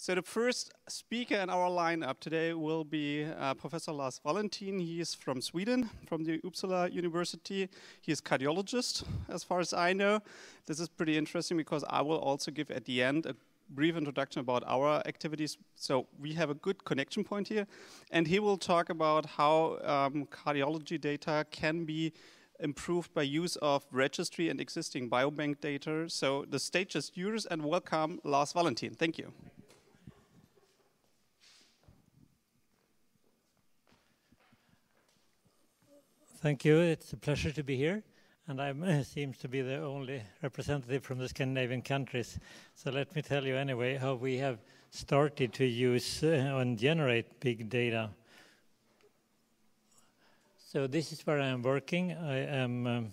So the first speaker in our lineup today will be uh, Professor Lars Wallentin. He is from Sweden, from the Uppsala University. He is cardiologist, as far as I know. This is pretty interesting because I will also give at the end a brief introduction about our activities. So we have a good connection point here. And he will talk about how um, cardiology data can be improved by use of registry and existing biobank data. So the stage is yours and welcome Lars Wallentin. Thank you. Thank you. It's a pleasure to be here. And I seems to be the only representative from the Scandinavian countries. So let me tell you anyway how we have started to use uh, and generate big data. So this is where I am working. I am. Um,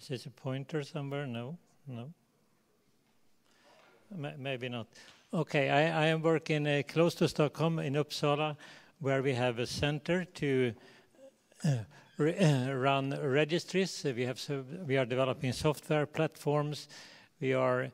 is this a pointer somewhere? No, no. M maybe not. Okay, I, I am working uh, close to Stockholm in Uppsala, where we have a center to Uh, uh, run registries. Uh, we have we are developing software platforms. We are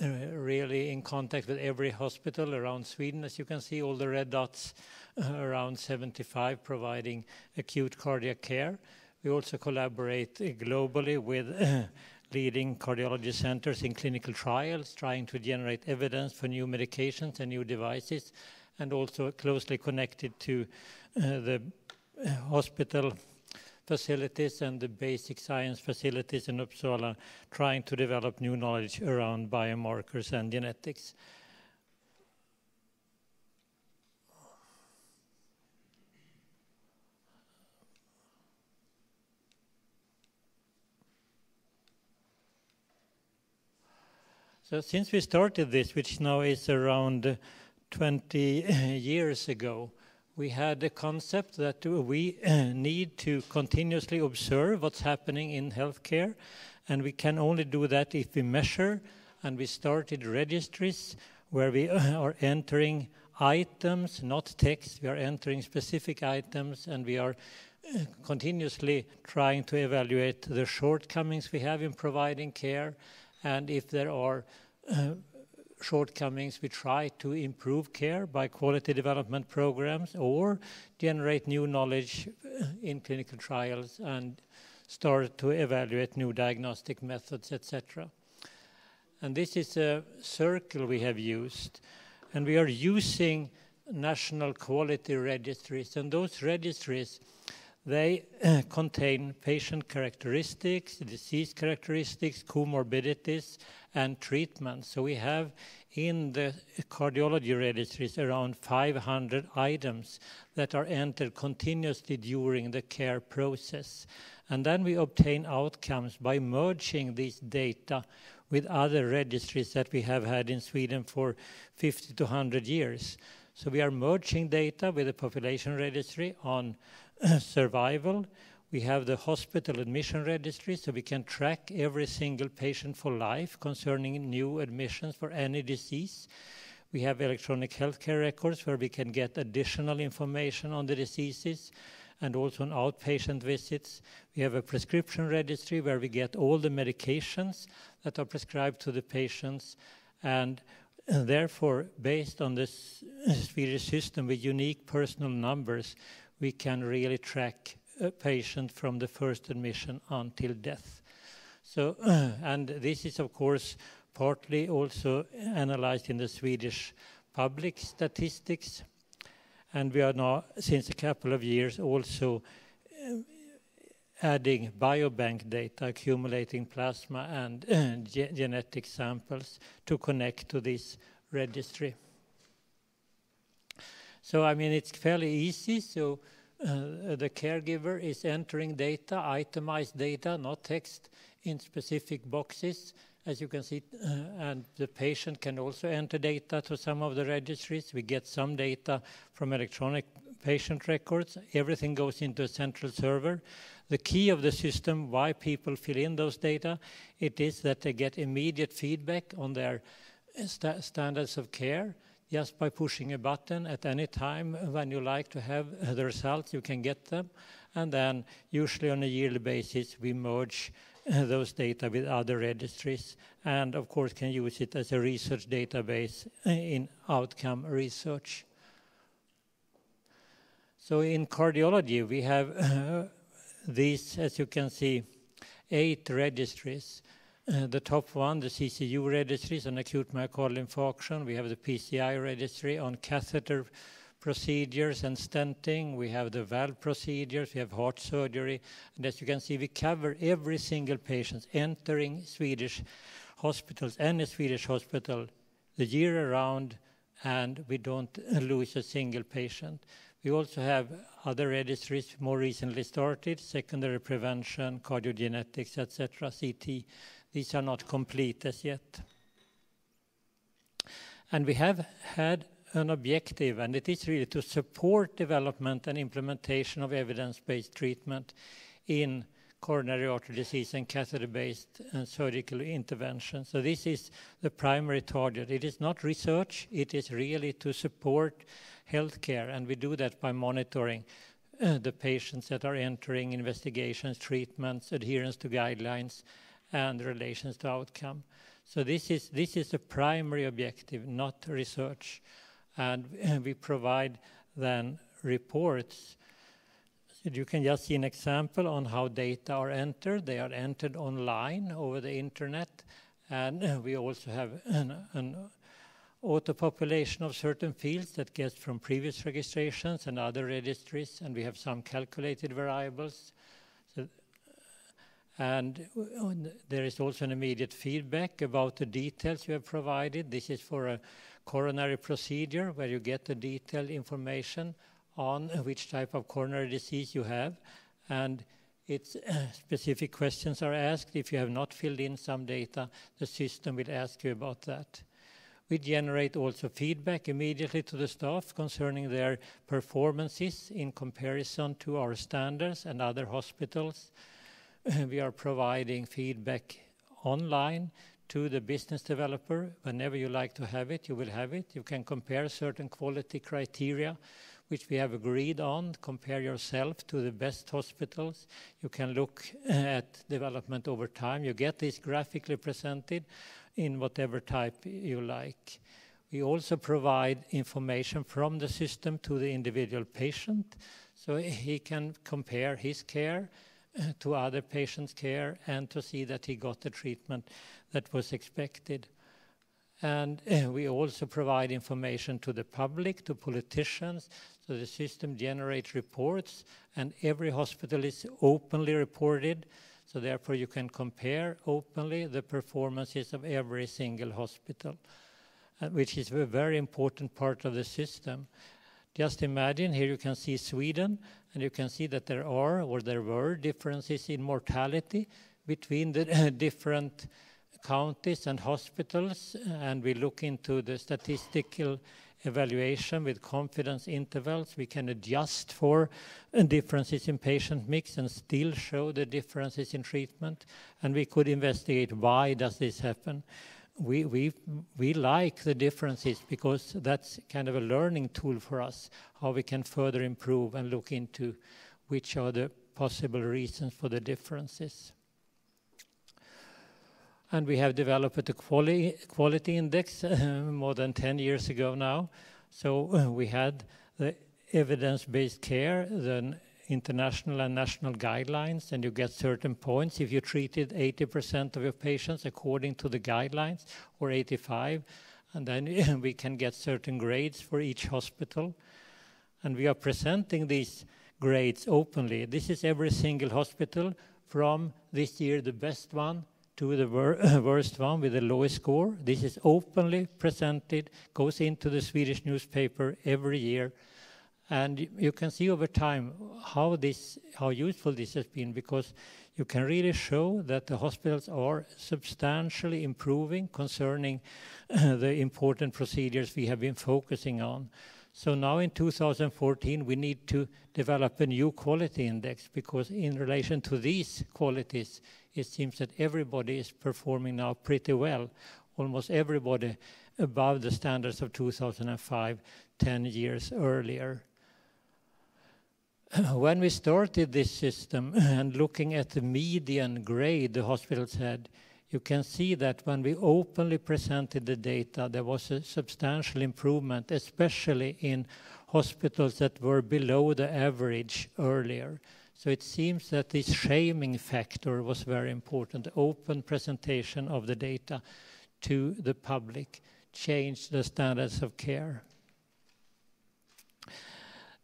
uh, really in contact with every hospital around Sweden. As you can see, all the red dots around 75 providing acute cardiac care. We also collaborate globally with leading cardiology centers in clinical trials, trying to generate evidence for new medications and new devices, and also closely connected to the hospital facilities and the basic science facilities in Uppsala, trying to develop new knowledge around biomarkers and genetics. So since we started this, which now is around 20 years ago, we had a concept that we need to continuously observe what's happening in healthcare, and we can only do that if we measure. And we started registries where we are entering items, not text. We are entering specific items, and we are uh, continuously trying to evaluate the shortcomings we have in providing care, and if there are uh, shortcomings, we try to improve care by quality development programs or generate new knowledge uh, in clinical trials and start to evaluate new diagnostic methods, etc. And this is a circle we have used. And we are using national quality registries. And those registries, they contain patient characteristics, disease characteristics, comorbidities, and treatment. So we have in the cardiology registries around 500 items that are entered continuously during the care process. And then we obtain outcomes by merging these data with other registries that we have had in Sweden for 50 to 100 years. So we are merging data with the population registry on survival, we have the hospital admission registry, so we can track every single patient for life concerning new admissions for any disease. We have electronic healthcare records where we can get additional information on the diseases and also on outpatient visits. We have a prescription registry where we get all the medications that are prescribed to the patients. And therefore, based on this Swedish system with unique personal numbers, we can really track a patient from the first admission until death. So, and this is of course partly also analyzed in the Swedish public statistics, and we are now, since a couple of years, also uh, adding biobank data, accumulating plasma and ge genetic samples to connect to this registry. So, I mean, it's fairly easy. So, uh, the caregiver is entering data, itemized data, not text, in specific boxes, as you can see, uh, and the patient can also enter data to some of the registries. We get some data from electronic patient records. Everything goes into a central server. The key of the system, why people fill in those data, it is that they get immediate feedback on their st standards of care just by pushing a button at any time when you like to have the results, you can get them. And then, usually on a yearly basis, we merge those data with other registries, and of course can use it as a research database in outcome research. So in cardiology, we have uh, these, as you can see, eight registries. Uh, the top one, the CCU registry, on acute myocardial infarction. We have the PCI registry on catheter procedures and stenting. We have the valve procedures. We have heart surgery. And as you can see, we cover every single patient entering Swedish hospitals, any Swedish hospital, the year around, and we don't lose a single patient. We also have other registries more recently started, secondary prevention, cardiogenetics, etc., CT. These are not complete as yet. And we have had an objective, and it is really to support development and implementation of evidence-based treatment in coronary artery disease and catheter-based and surgical intervention. So this is the primary target. It is not research, it is really to support healthcare, and we do that by monitoring uh, the patients that are entering investigations, treatments, adherence to guidelines, and relations to outcome. So this is this is the primary objective, not research and we provide then reports. You can just see an example on how data are entered. They are entered online over the internet, and we also have an, an auto population of certain fields that gets from previous registrations and other registries, and we have some calculated variables. So, and there is also an immediate feedback about the details you have provided. This is for a coronary procedure where you get the detailed information on which type of coronary disease you have and it's uh, specific questions are asked. If you have not filled in some data, the system will ask you about that. We generate also feedback immediately to the staff concerning their performances in comparison to our standards and other hospitals. we are providing feedback online to the business developer. Whenever you like to have it, you will have it. You can compare certain quality criteria which we have agreed on, compare yourself to the best hospitals. You can look at development over time. You get this graphically presented in whatever type you like. We also provide information from the system to the individual patient, so he can compare his care to other patients' care and to see that he got the treatment that was expected. And we also provide information to the public, to politicians, so the system generates reports, and every hospital is openly reported, so therefore you can compare openly the performances of every single hospital, uh, which is a very important part of the system. Just imagine, here you can see Sweden, and you can see that there are, or there were, differences in mortality between the different counties and hospitals, and we look into the statistical evaluation with confidence intervals. We can adjust for uh, differences in patient mix and still show the differences in treatment, and we could investigate why does this happen. We, we, we like the differences because that's kind of a learning tool for us, how we can further improve and look into which are the possible reasons for the differences and we have developed a quality, quality index more than 10 years ago now. So we had the evidence-based care, the international and national guidelines, and you get certain points if you treated 80% of your patients according to the guidelines, or 85, and then we can get certain grades for each hospital. And we are presenting these grades openly. This is every single hospital from this year, the best one, to the wor worst one with the lowest score. This is openly presented, goes into the Swedish newspaper every year. And you can see over time how this, how useful this has been, because you can really show that the hospitals are substantially improving concerning the important procedures we have been focusing on. So now in 2014, we need to develop a new quality index because in relation to these qualities, it seems that everybody is performing now pretty well, almost everybody above the standards of 2005, 10 years earlier. when we started this system and looking at the median grade the hospitals had, you can see that when we openly presented the data, there was a substantial improvement, especially in hospitals that were below the average earlier. So it seems that this shaming factor was very important. The open presentation of the data to the public changed the standards of care.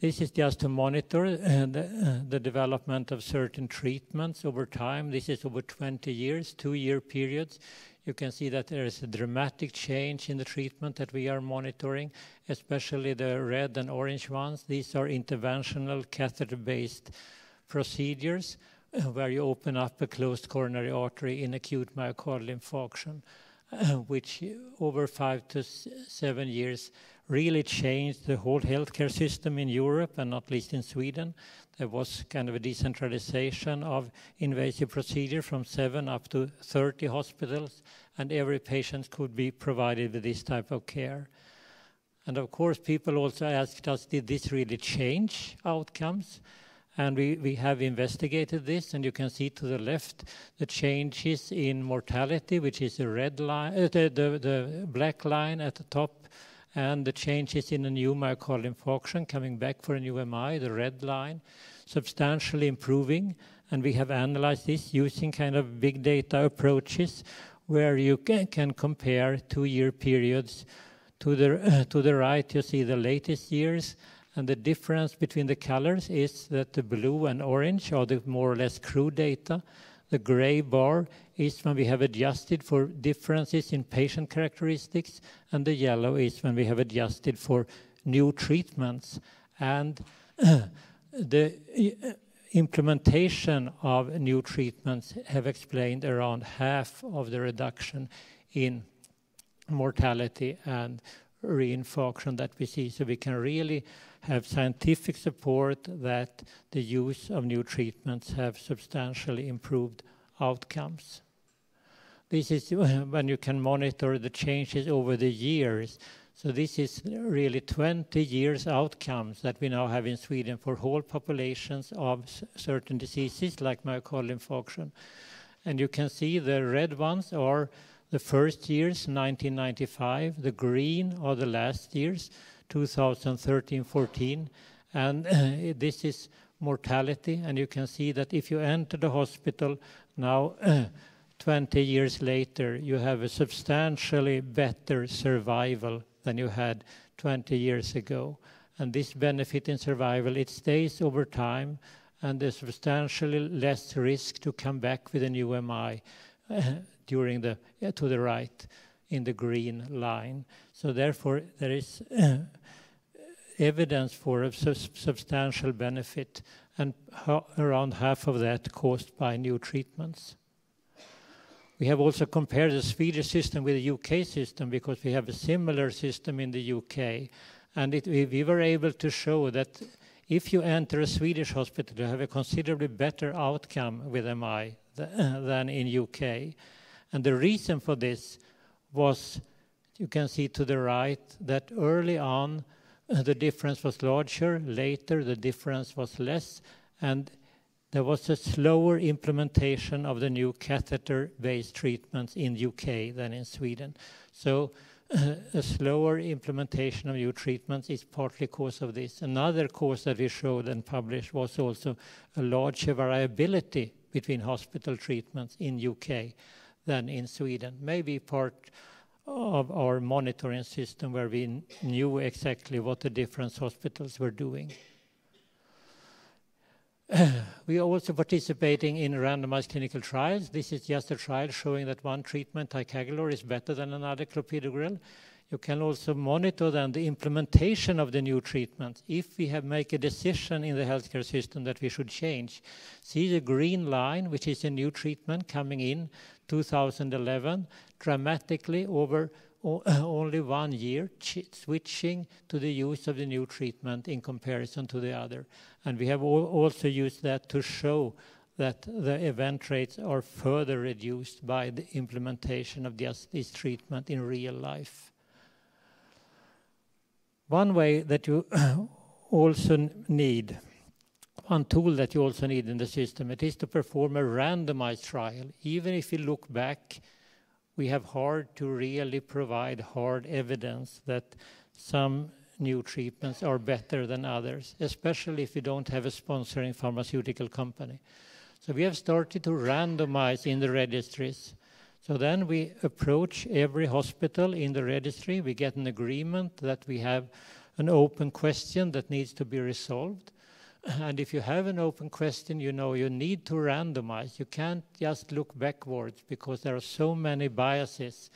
This is just to monitor uh, the, uh, the, development of certain treatments over time. This is over 20 years, two-year periods. You can see that there is a dramatic change in the treatment that we are monitoring, especially the red and orange ones. These are interventional catheter-based procedures uh, where you open up a closed coronary artery in acute myocardial infarction, which over five to seven years really changed the whole healthcare system in Europe and not least in Sweden. There was kind of a decentralization of invasive procedure from seven up to 30 hospitals, and every patient could be provided with this type of care. And of course, people also asked us, did this really change outcomes? And we, we have investigated this, and you can see to the left the changes in mortality, which is the red line, uh, the, the, the black line at the top and the changes in a new myocardial infarction coming back for a new MI, the red line, substantially improving. And we have analyzed this using kind of big data approaches where you can, can compare two-year periods. To the, uh, to the right, you see the latest years, and the difference between the colors is that the blue and orange are the more or less crude data. The gray bar is when we have adjusted for differences in patient characteristics, and the yellow is when we have adjusted for new treatments. And the uh, implementation of new treatments have explained around half of the reduction in mortality and reinfarction that we see. So we can really have scientific support that the use of new treatments have substantially improved outcomes. This is when you can monitor the changes over the years. So this is really 20 years outcomes that we now have in Sweden for whole populations of certain diseases like myocardial infarction. And you can see the red ones are the first years, 1995. The green are the last years, 2013, 14. And this is mortality. And you can see that if you enter the hospital now, 20 years later, you have a substantially better survival than you had 20 years ago. And this benefit in survival, it stays over time, and there's substantially less risk to come back with a new MI during the to the right in the green line. So therefore, there is uh, evidence for a su substantial benefit and around half of that caused by new treatments. We have also compared the Swedish system with the UK system because we have a similar system in the UK. And it, we, we, were able to show that if you enter a Swedish hospital, you have a considerably better outcome with MI than in UK. And the reason for this was, you can see to the right, that early on, the difference was larger. Later, the difference was less. And there was a slower implementation of the new catheter-based treatments in UK than in Sweden. So uh, a slower implementation of new treatments is partly cause of this. Another cause that we showed and published was also a larger variability between hospital treatments in UK than in Sweden. Maybe part of our monitoring system where we knew exactly what the different hospitals were doing. we are also participating in randomized clinical trials. This is just a trial showing that one treatment, ticagrelor, is better than another, clopidogrel. You can also monitor then the implementation of the new treatment. If we have make a decision in the healthcare system that we should change, see the green line, which is a new treatment coming in 2011, dramatically over only one year, switching to the use of the new treatment in comparison to the other. And we have also used that to show that the event rates are further reduced by the implementation of just this treatment in real life. One way that you also need one tool that you also need in the system. It is to perform a randomized trial. Even if you look back, we have hard to really provide hard evidence that some new treatments are better than others, especially if you don't have a sponsoring pharmaceutical company. So we have started to randomize in the registries. So then we approach every hospital in the registry. We get an agreement that we have an open question that needs to be resolved. And if you have an open question, you know you need to randomize. You can't just look backwards because there are so many biases.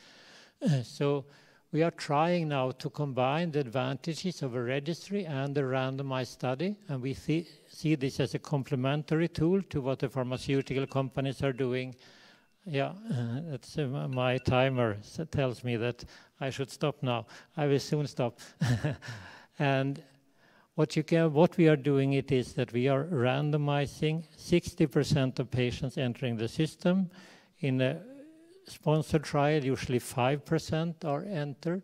so we are trying now to combine the advantages of a registry and a randomized study, and we see, see this as a complementary tool to what the pharmaceutical companies are doing. Yeah, that's uh, my timer tells me that I should stop now. I will soon stop. and what, you can, what we are doing it is that we are randomizing 60% of patients entering the system. In a sponsored trial, usually 5% are entered.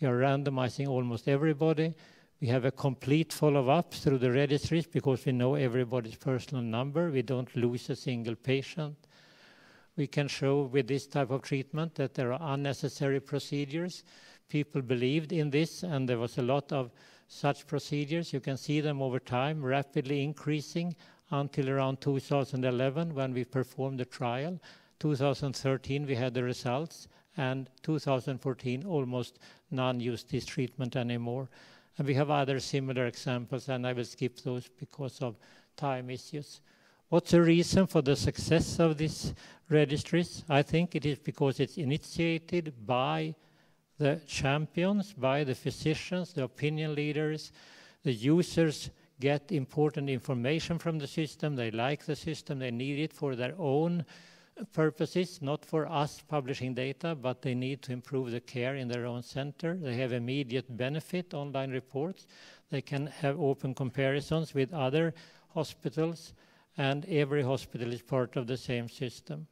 We are randomizing almost everybody. We have a complete follow-up through the registries because we know everybody's personal number. We don't lose a single patient. We can show with this type of treatment that there are unnecessary procedures. People believed in this, and there was a lot of such procedures. You can see them over time rapidly increasing until around 2011 when we performed the trial. 2013 we had the results and 2014 almost none used this treatment anymore. And we have other similar examples and I will skip those because of time issues. What's the reason for the success of these registries? I think it is because it's initiated by the champions, by the physicians, the opinion leaders, the users get important information from the system, they like the system, they need it for their own purposes, not for us publishing data, but they need to improve the care in their own center. They have immediate benefit, online reports. They can have open comparisons with other hospitals, and every hospital is part of the same system.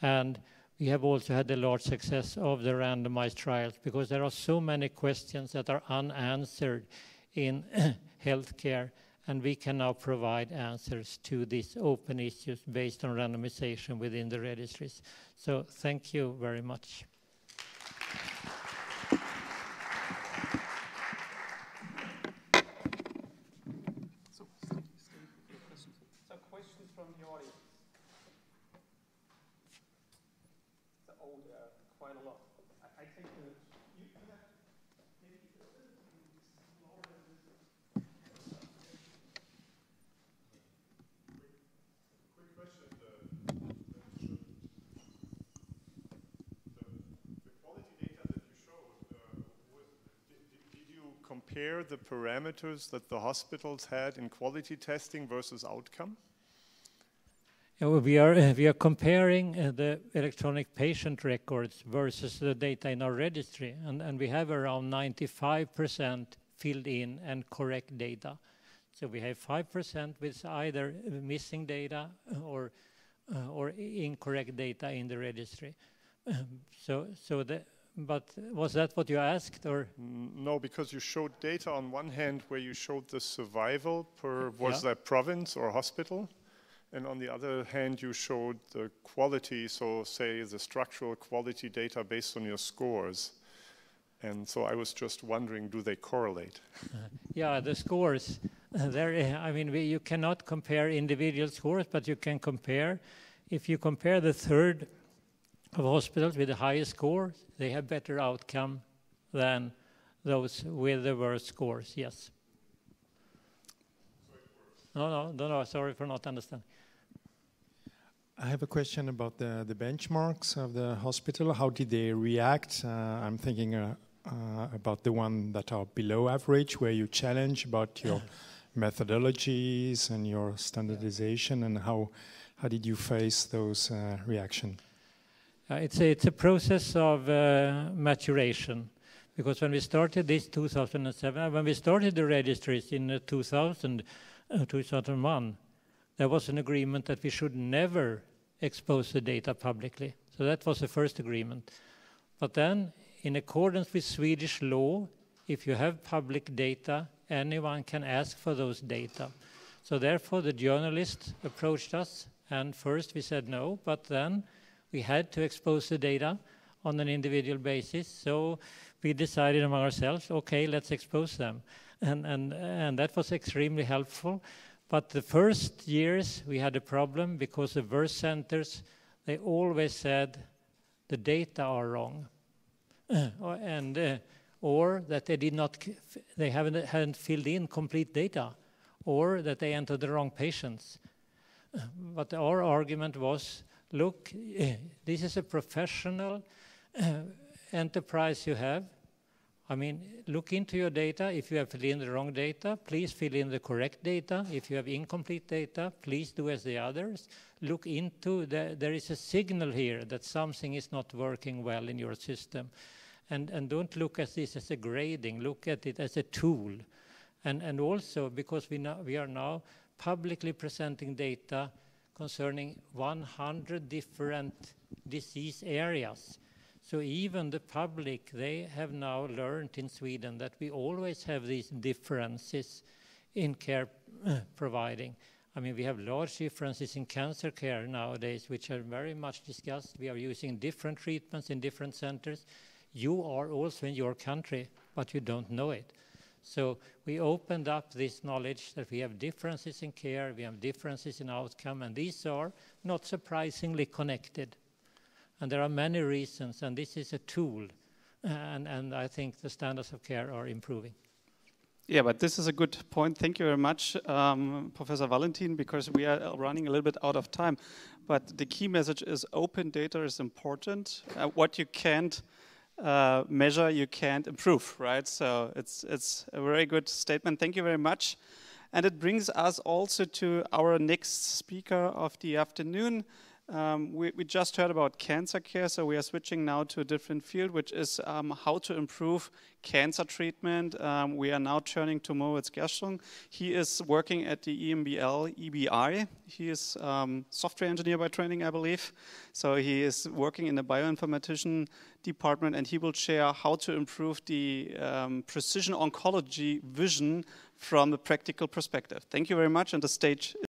And we have also had a large success of the randomized trials because there are so many questions that are unanswered in healthcare, and we can now provide answers to these open issues based on randomization within the registries. So thank you very much. Compare the parameters that the hospitals had in quality testing versus outcome? Yeah, well, we are uh, we are comparing uh, the electronic patient records versus the data in our registry, and, and we have around 95% filled in and correct data. So we have 5% with either missing data or uh, or incorrect data in the registry. Um, so so the but was that what you asked, or? No, because you showed data on one hand where you showed the survival per was yeah. that province or hospital, and on the other hand you showed the quality, so say the structural quality data based on your scores. And so I was just wondering, do they correlate? Uh, yeah, the scores. There, I mean, we, you cannot compare individual scores, but you can compare. If you compare the third of hospitals with the highest score, they have better outcome than those with the worst scores, yes. No, no, no, no, sorry for not understanding. I have a question about the, the benchmarks of the hospital. How did they react? Uh, I'm thinking uh, uh, about the one that are below average, where you challenge about your methodologies and your standardization, and how how did you face those uh, reactions? Uh, it's, a, it's a process of uh, maturation because when we started this 2007, uh, when we started the registries in 2000, 2001, there was an agreement that we should never expose the data publicly. So that was the first agreement. But then, in accordance with Swedish law, if you have public data, anyone can ask for those data. So therefore, the journalist approached us, and first we said no, but then we had to expose the data on an individual basis. So we decided among ourselves, okay, let's expose them. And, and, and that was extremely helpful. But the first years we had a problem because the birth centers, they always said the data are wrong. and, uh, or that they did not, they haven't, hadn't filled in complete data, or that they entered the wrong patients. But our argument was, look, this is a professional uh, enterprise you have. I mean, look into your data. If you have filled in the wrong data, please fill in the correct data. If you have incomplete data, please do as the others. Look into, the, there is a signal here that something is not working well in your system. And, and don't look at this as a grading, look at it as a tool. And, and also, because we, now, we are now publicly presenting data concerning 100 different disease areas. So even the public, they have now learned in Sweden that we always have these differences in care providing. I mean, we have large differences in cancer care nowadays, which are very much discussed. We are using different treatments in different centers. You are also in your country, but you don't know it. So we opened up this knowledge that we have differences in care, we have differences in outcome, and these are not surprisingly connected. And there are many reasons, and this is a tool, and, and I think the standards of care are improving. Yeah, but this is a good point. Thank you very much, um, Professor Wallentin, because we are running a little bit out of time. But the key message is open data is important. Uh, what you can't uh, measure you can't improve, right? So it's it's a very good statement. Thank you very much, and it brings us also to our next speaker of the afternoon. Um, we, we, just heard about cancer care, so we are switching now to a different field, which is um, how to improve cancer treatment. Um, we are now turning to Moritz Gerstung. He is working at the EMBL EBI. He is um, software engineer by training, I believe. So he is working in the bioinformatician department, and he will share how to improve the um, precision oncology vision from a practical perspective. Thank you very much, and the stage